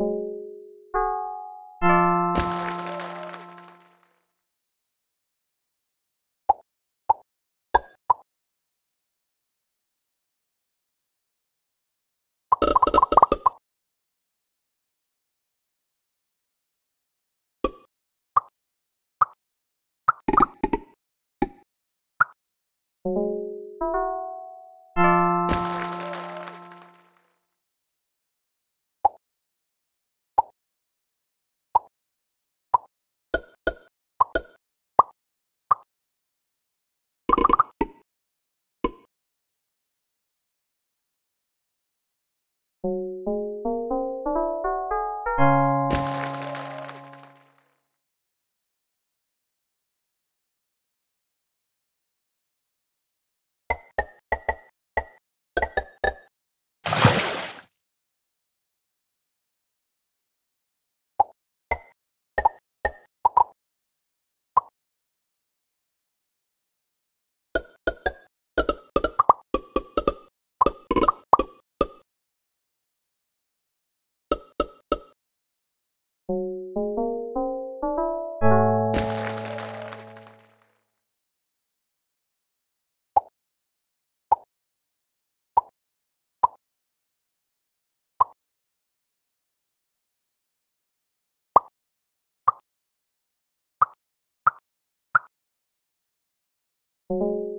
you you